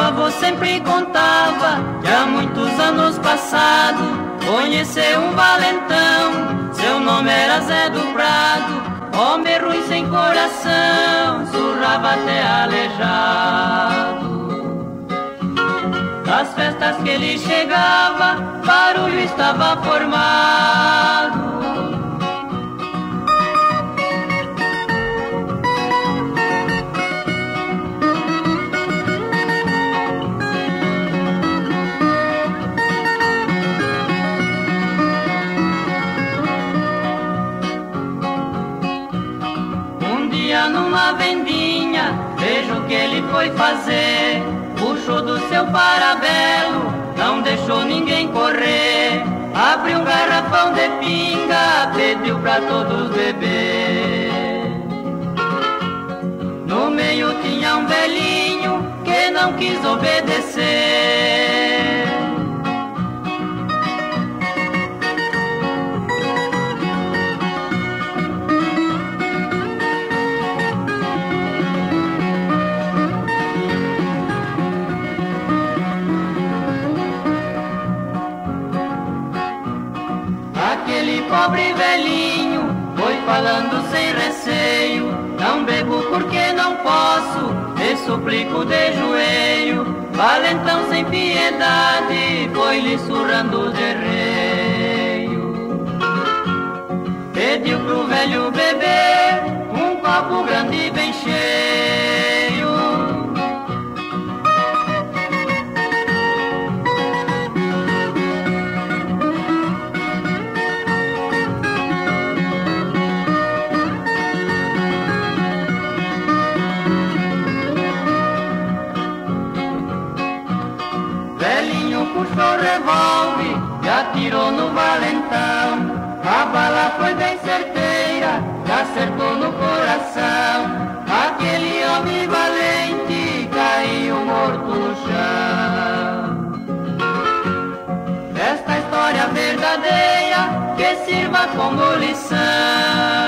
avô sempre contava que há muitos anos passado conheceu um valentão. Seu nome era Zé do Prado, homem ruim sem coração, surrava até aleijado. Nas festas que ele chegava, barulho estava formado. Numa vendinha, vejo o que ele foi fazer. Puxou do seu parabelo, não deixou ninguém correr. Abriu um garrafão de pinga, pediu pra todos beber. No meio tinha um velhinho que não quis obedecer. Pobre velhinho foi falando sem receio. Não bebo porque não posso, me suplico de joelho. Valentão sem piedade foi lhe surrando de reio. Pediu pro velho puxou revólver e atirou no valentão. A bala foi bem certeira acertou no coração. Aquele homem valente caiu morto no chão. Esta história verdadeira que sirva como lição.